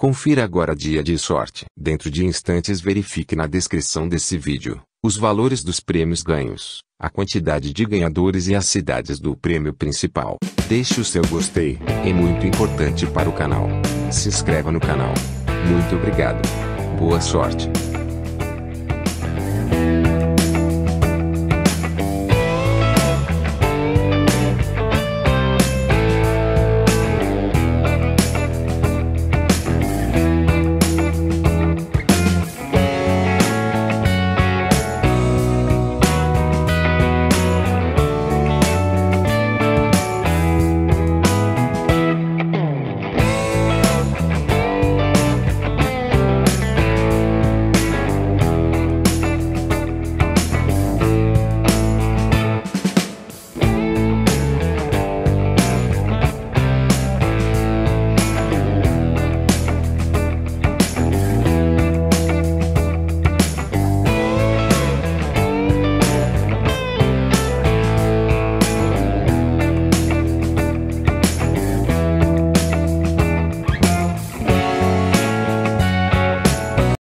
Confira agora dia de sorte. Dentro de instantes verifique na descrição desse vídeo, os valores dos prêmios ganhos, a quantidade de ganhadores e as cidades do prêmio principal. Deixe o seu gostei, é muito importante para o canal. Se inscreva no canal. Muito obrigado. Boa sorte.